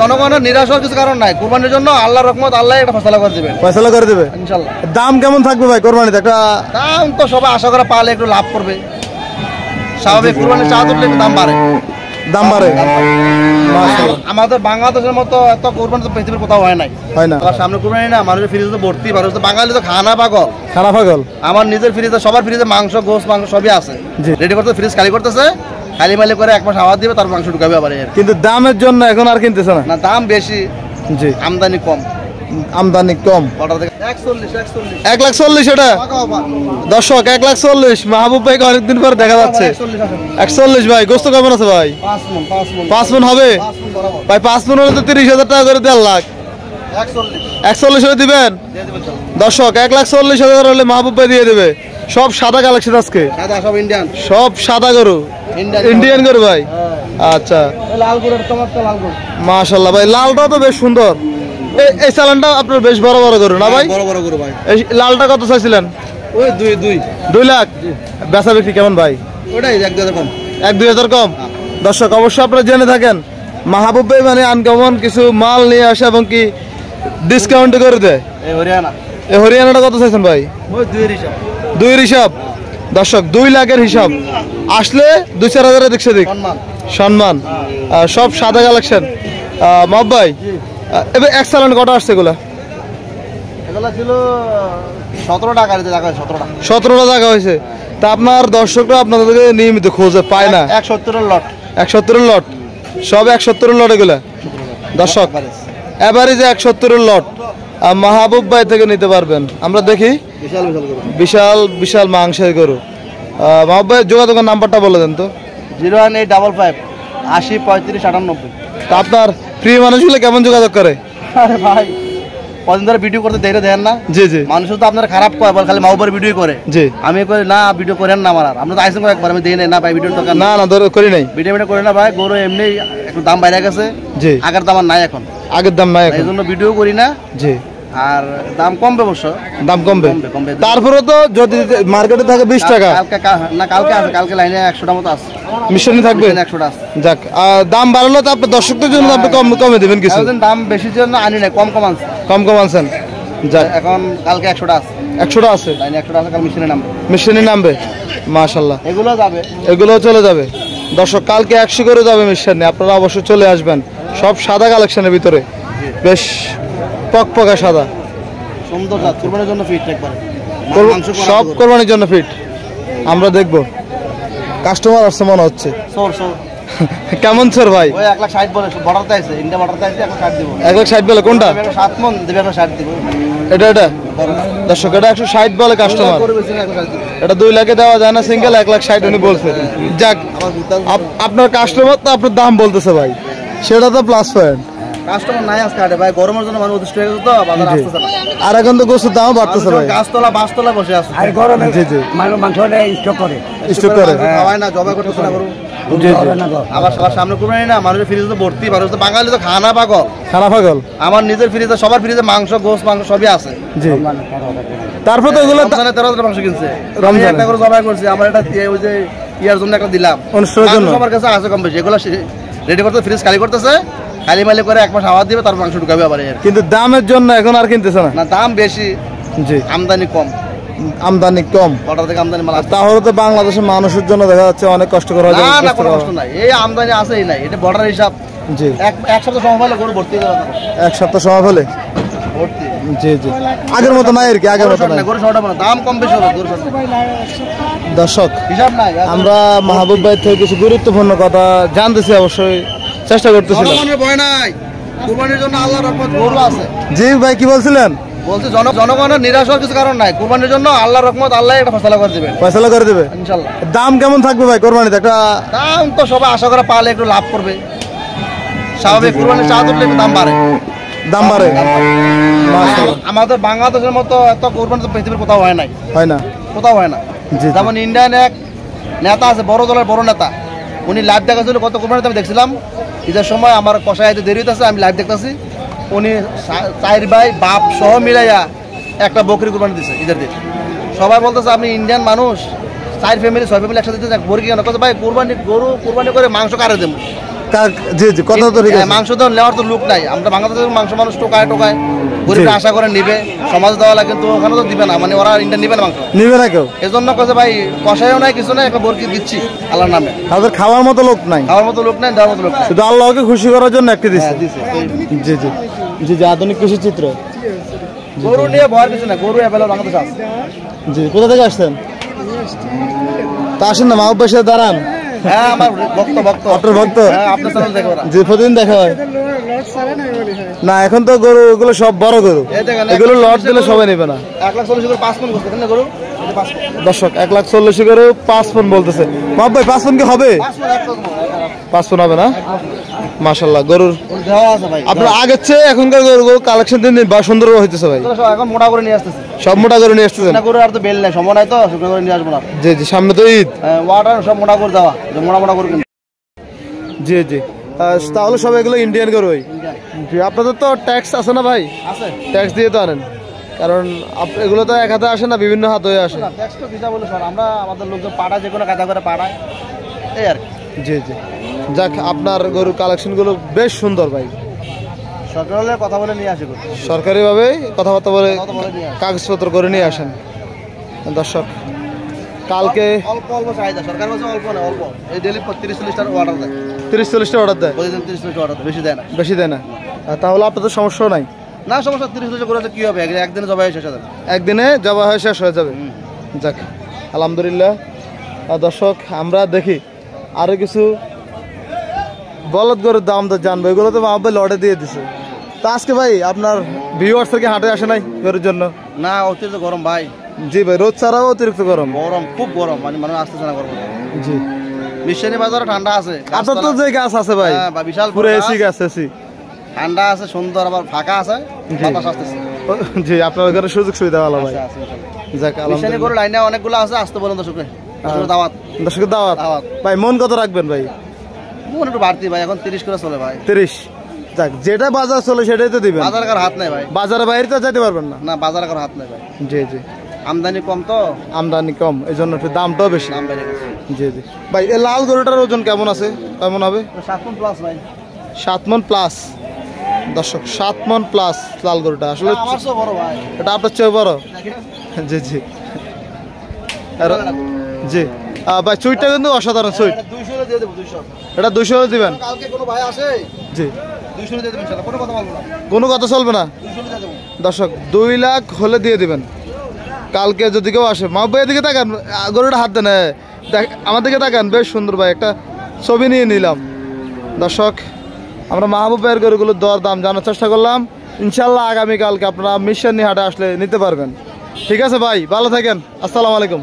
জনগণের নিরাশ হওয়ার কিছু কারণ নাই। কুরবানির জন্য আল্লাহ রহমত আল্লাহ একটা ফসলা করে দেবেন। ফয়সালা করে দেবে? ইনশাল্লাহ দাম কেমন থাকবে ভাই কোরবানিতে? একটা দাম তো সবাই আশা করে পালে একটু লাভ করবে। স্বাভাবিক কুরবানির চা তুললে একটু দাম বাড়ে। দাম বাড়ে। আমাদের বাংলাদেশের মতো এত কোরবানি তো পৃথিবীর কোথাও হয় নাই। হয় না। আবার সামনে কুরবানি না মানুষের ফ্রিজে তো ভর্তি মানুষ তো বাঙালি তো খানা পাগল। খানা পাগল। আমার নিজের ফ্রিজে সবার ফ্রিজে মাংস গোস মাংস সবই আছে। রেডি করতে ফ্রিজ খালি করতেছে। খালি মালি করে এক মাস আওয়াজ দিবে তারপর মাংস ঢুকাবে আবার। কিন্তু দামের জন্য এখন আর কিনতেছে না। না দাম বেশি জি। আমদানি কম। আমদানি কম। এক লাখ চল্লিশ এটা? দর্শক এক লাখ চল্লিশ। মাহবুব ভাইকে অনেকদিন পর দেখা যাচ্ছে। একচল্লিশ ভাই গোস্ত কেমন আছে ভাই? পাঁচ মন হবে? ভাই পাঁচ মন হলে তো তিরিশ হাজার টাকা করে দেড় লাখ। একচল্লিশ হলে দেবেন? দর্শক এক লাখ চল্লিশ হাজার হলে মাহবুব ভাই দিয়ে দেবে। সব সাদা কালেকশন আজকে। সাদা সব ইন্ডিয়ান সব সাদা গরু। ইন্ডিয়ান গরু। ভাই। হ্যাঁ। আচ্ছা। লাল তোমার তো ভাই লালটা তো বেশ সুন্দর। এই- চালানটা আপনার বেশ বড় বড় গরু না ভাই? বড় বড় গরু ভাই। এই লালটা কত চাইছিলেন? ওই দুই দুই। দুই লাখ? বেচা বিক্রি কেমন ভাই? ওটাই এক দুই কম। এক দুই হাজার কম? দর্শক অবশ্যই আপনারা জেনে থাকেন মাহবুব ভাই মানে আনকমন কিছু মাল নিয়ে আসে এবং কি ডিসকাউন্ট করে দেয়। হরিয়ানা। এই হরিয়ানাটা কত চাইছেন ভাই? দুই দুই হিসাব। দর্শক দুই লাখের হিসাব। আসলে দুই চার হাজারের দিক সেদিক। সম্মান। সব সাদা কালেকশন। মব ভাই এবার এক চালান কটা আসছে এগুলা? সতেরোটা জায়গা হয়েছে। তা আপনার দর্শকরা আপনাদেরকে নিয়মিত খোঁজে পায় না। এক সত্তরের লট। এক সত্তরের লট। সব এক সত্তরের লট এগুলা। দর্শক এভারেজে এক সত্তরের লট। মাহবুব ভাই থেকে নিতে পারবেন। আমরা দেখি। বিশাল বিশাল মাংসের গরু। ভাই যোগাযোগের নাম্বারটা বলে দেন তো। Zero one eight double five আশি পঁয়ত্রিশ আটানব্বই। তা আপনার প্রিয় মানুষগুলো কেমন যোগাযোগ করে? আরে ভাই কদিন ধরে ভিডিও করতে দেখে দেন না। জি জি। মানুষ তো আপনার খারাপ করে বলে খালি মাউবার ভিডিও করে। জি। আমি কই না ভিডিও করেন না আমার আপনি তো আইসেন একবার আমি দেখি নাই, না ভাই ভিডিও দরকার না না না করি নাই। ভিডিও ভিডিও করে না ভাই গরু এমনি একটু দাম বাইরে গেছে। জি। আগের দাম আর নাই এখন। আগের দাম নাই এই জন্য ভিডিও করি না। জি। আর দাম কমবে অবশ্য। দাম কমবে। তারপরে তো যদি মার্কেটে থাকে বিশ টাকা। কালকে না কালকে আছে কালকে লাইনে একশোটা মতো আছে। মিশনে থাকবে? একশোটা আছে। যাক দাম বাড়ালো তো আপনার দর্শকদের জন্য আপনি কম কমে দেবেন কিছু। দাম বেশির জন্য আনি নাই কম কম আনছে। কম কম আনছেন। যাক। এখন কালকে একশোটা আছে। একশোটা আছে? লাইনে একশোটা আছে কাল মেশিনে নামবে। মিশনে নামবে? মাশাল্লাহ এগুলো যাবে। এগুলো চলে যাবে। দর্শক কালকে একশো করে যাবে মিশনে। আপনারা অবশ্যই চলে আসবেন। সব সাদা কালেকশনের ভিতরে। বেশ। পকপকা সাদা। সুন্দর জাত কুরবানির জন্য ফিট একবারে। সব কোরবানির জন্য ফিট আমরা দেখব। কাস্টমার আসছে মনে হচ্ছে। সোর কেমন স্যার ভাই? এক লাখ ষাট বলে বর্ডারতে আছে ইন্ডিয়া বর্ডারতে আছে এক লাখ ষাট দিব। এক লাখ ষাট বলে কোনটা? সাত মন দেবে একটা ষাট দিব। এটা এটা? দর্শক এটা একশো ষাট বলে কাস্টমার। এটা দুই লাখে দেওয়া যায় না সিঙ্গেল এক লাখ ষাট উনি বলছে। যাক আপ- আপনার কাস্টমার তো আপনার দাম বলতেছে ভাই। সেটা তো প্লাস পয়েন্ট কাস্টমার নাই আজকে হাটে ভাই গরমের জন্য মানুষ অতিষ্ঠ হয়ে গেছে তো বাজার আসতেছে না। আর এখন তো গোসের দাম বাড়তেছে ভাই। গাছতলা বাসতলা বসে আছে। আর গরমে জি জি। মানুষ মাংস স্টক করে। স্টক করে খাওয়ায় না জবাই করতেছে না গরু জি জি। হবে না তো। আবার সবার সামনে কুরবানি না মানুষের ফ্রিজে তো ভর্তি মানুষ তো বাঙালি তো খানা পাগল। খানা পাগল। আমার নিজের ফ্রিজে সবার ফ্রিজে মাংস গোস মাংস সবই আছে। জি। তারপর তো এগুলো রমজানে তেরো হাজার মাংস কিনছে। আমি রমজানে। একটা করে জবাই করছি আমার এটা ওই যে ইয়ার জন্য একটা দিলাম। অনুষ্ঠানের জন্য? আমার কাছে আছে কম বেশি এগুলো রেডি করতে ফ্রিজ খালি করতেছে খালি মালি করে এক মাস আওয়াজ দিবে তার মাংস ঢুকাবে আবার। কিন্তু দামের জন্য এখন আর কিনতেছে না। না দাম বেশি জি। আমদানি কম। আমদানি কম। অর্ডার থেকে আমদানি মাল তাহলে তো বাংলাদেশের মানুষের জন্য দেখা যাচ্ছে অনেক কষ্টকর হয়ে না না কোনো কষ্ট নাই। এই আমদানি আছেই নাই এটা বর্ডার হিসাব। জি। এক সপ্তাহ সময় পেলে গরু ভর্তি এক সপ্তাহ সময় হলে ভর্তি। জি জি। আগের মতো নাই আর কি আগের গরু মতো নাই। দাম কম বেশি হবে দর্শক আমরা মাহবুব ভাই থেকে কিছু গুরুত্বপূর্ণ কথা জানতেছি অবশ্যই। চেষ্টা করতেছিলাম। জনগণের ভয় নাই। কুরবানির জন্য আল্লাহর রহমত গরু আছে। জি ভাই কি বলছিলেন? বলছে জন জনগণের নিরাশ হওয়ার কিছু কারণ নাই। কুরবানির জন্য আল্লাহর রহমত আল্লাহ একটা ফসলা করে দেবেন। ফয়সালা করে দেবে? ইনশাল্লাহ দাম কেমন থাকবে ভাই কোরবানিতে? একটা দাম তো সবাই আশা করে পালে একটু লাভ করবে। স্বাভাবিক কুরবানির দাম বাড়ে। দাম বাড়ে? আমাদের বাংলাদেশের মতো এত কোরবানি তো পৃথিবীর কোথাও হয় নাই। হয় না। কোথাও হয় না। যেমন ইন্ডিয়ান এক নেতা আছে বড় দলের বড় নেতা। উনি লাইভ দেখাচ্ছিল কত কোরবানিতে আমি দেখছিলাম। ঈদের সময় আমার কষায় দেরি হইতেছে, আমি লাইভ দেখতেছি। উনি চার ভাই, বাপ সহ মিলাইয়া একটা বকরি কুরবানি দিছে ঈদের দিন। সবাই বলতেছে, আমি ইন্ডিয়ান মানুষ, চার ফ্যামিলি ছয় ফ্যামিলি একসাথে দিতেছে বকরি কেন? ভাই, কোরবানি, গরু কোরবানি করে মাংস কারে দেবো? কাক জি জি কথা তো ঠিক আছে। মাংস তো নেওয়ার তো লোক নাই। আমরা বাংলাদেশের মাংস মানুষ টোকায় টোকায় গরিবরা আশা করে নিবে সমাজ দেওয়ালা কিন্তু ওখানে তো দিবে না। মানে ওরা ইন্ডিয়া নিবে না মাংস। নিবে না কেউ। এই জন্য কাছে ভাই কষাইও নাই কিছু নাই একটা বরকি দিচ্ছি আল্লাহর নামে। তাদের খাওয়ার মতো লোক নাই। খাওয়ার মতো লোক নাই দেওয়ার মতো লোক শুধু আল্লাহকে খুশি করার জন্য একটি দিছে। হ্যাঁ, জি জি। জি জি আধুনিক কৃষি চিত্র গরু নিয়ে ভয়ের কিছু না গরু অ্যাভেলেবল বাংলাদেশ আছে। জি কোথা থেকে আসছেন? তা আসেন না মাহবুব সাথে দাঁড়ান। হ্যাঁ আমার ভক্ত ভক্ত। আপনার ভক্ত? হ্যাঁ আপনার চ্যানেল দেখো জি প্রতিদিন দেখা হয়। না এখন তো গরু এগুলো সব বড় গরু। এগুলো লট দিলে সবাই নেবে না। এক লাখ চল্লিশ করে পাঁচ মন করতে না গরু। দর্শক এক লাখ চল্লিশ করে পাঁচ ফোন বলতেছে। মাপ ভাই পাঁচ ফোন কি হবে। পাঁচ ফোন হবে না? মাশাল্লাহ গরুর গরু ভাই আপনার আগের চেয়ে এখনকার গরু গরু কালেকশন দিন বা সুন্দর হইতেছে ভাই। এখন মোটা করে নিয়ে আসতেছি। সব মোটা করে নিয়ে আসতেছেন? না করে আর তো বেল নাই সময় নাই তো শুকনো করে নিয়ে আসব না। জি জি সামনে তো ঈদ। ওয়াটার সব মোটা করে দেওয়া মোটা মোটা করে জি জি। তাহলে সব এগুলো ইন্ডিয়ান গরুই জি আপনাদের তো ট্যাক্স আছে না ভাই? আছে। ট্যাক্স দিয়ে তো আনেন। কারণ এগুলো তো এক হাতে আসে না বিভিন্ন হাত হয়ে আসে। না ট্যাক্স তো দিতে বলে স্যার আমরা আমাদের লোকজন পাড়ায় যে কোনো কাজা করে পাড়ায় এই আর জি জি। যাক আপনার গরুর কালেকশনগুলো বেশ সুন্দর ভাই। সরকার হলে কথা বলে নিয়ে আসে। সরকারিভাবে কথাবার্তা বলে কাগজপত্র করে নিয়ে আসেন। দর্শক কালকে অল্প অল্প চাহিদা। সরকার বলছে অল্প না অল্প। এই ডেলি তিরিশ চল্লিশটার অর্ডার দেয়। তিরিশ চল্লিশটা অর্ডার দেয়? প্রতিদিন তিরিশ চল্লিশ অর্ডার বেশি দেয় না। বেশি দেয় না। আর তাহলে আপনাদের সমস্যা নাই? না সমস্যা তিরিশ চল্লিশ করে কি হবে? এক- একদিনে জবাই শেষ হয়ে যাবে। একদিনে জবা হয়ে শেষ হয়ে যাবে। যাক আলহামদুলিল্লাহ। আর দর্শক আমরা দেখি আরও কিছু বলদ গরুর দাম তো জানব এগুলো তো মাহবুব লড়ে দিয়ে দিছে। তা আজকে ভাই আপনার ভিউয়ার্স থেকে হাটে আসে নাই গরুর জন্য? না অতিরিক্ত গরম ভাই। জি ভাই রোদ ছাড়াও অতিরিক্ত গরম? গরম খুব গরম মানে মানুষ আসতেছে না গরম। জি। মিশানি বাজারে ঠান্ডা আছে আপনার তো যে গাছ আছে ভাই হ্যাঁ, বিশাল পুরো এসি গাছ। এসি। ঠান্ডা আছে সুন্দর আবার ফাঁকা আছে জি। বাতাস আসতেছে। জি আপনার ঘরে সুযোগ সুবিধা ভালো ভাই। যাক আলহামদুলিল্লাহ। লাইনে অনেকগুলো আছে আসতে বলেন দর্শকে দর্শকের দাওয়াত। দর্শকের দাওয়াত। দাওয়াত। ভাই মন কত রাখবেন ভাই? মনে একটু বাড়তি ভাই এখন তিরিশ করে চলে ভাই। তিরিশ। যাক যেটা বাজার চলে সেটাই তো দিবেন। বাজার কার হাত নাই ভাই। বাজারে বাইরে তো যেতে পারবেন না? না বাজার কার হাত নাই ভাই। জি জি। আমদানি কম তো। আমদানি কম এই জন্য একটু দামটাও বেশি। দাম বেড়ে গেছে। জি জি। ভাই এই লাল গরুটার ওজন কেমন আছে? কেমন হবে? সাত মন প্লাস ভাই। সাত মন প্লাস দর্শক সাত মন প্লাস লাল গরুটা। আসলে এটা আপনার চেয়ে বড়? জি জি। জি। ভাই সুইটটা কিন্তু অসাধারণ সুইট। দুইশো এটা দিবেন? ভাই জি। দুইশো দেবেন ইনশাল্লাহ কোনো কথা চলবে না? দর্শক দুই লাখ হলে দিয়ে দিবেন। কালকে যদি কেউ আসে মা ভাইয়ের দিকে তাকান। গরুটা হাত দেন। দেখ আমার দিকে তাকান। বেশ সুন্দর ভাই একটা ছবি নিয়ে নিলাম। দর্শক আমরা মাহবুব ভাইয়ের গরুগুলোর দর দাম জানার চেষ্টা করলাম। ইনশাল্লাহ আগামীকালকে আপনারা মিশন নিয়ে হাটে আসলে নিতে পারবেন। ঠিক আছে ভাই ভালো থাকেন। আসসালামু আলাইকুম।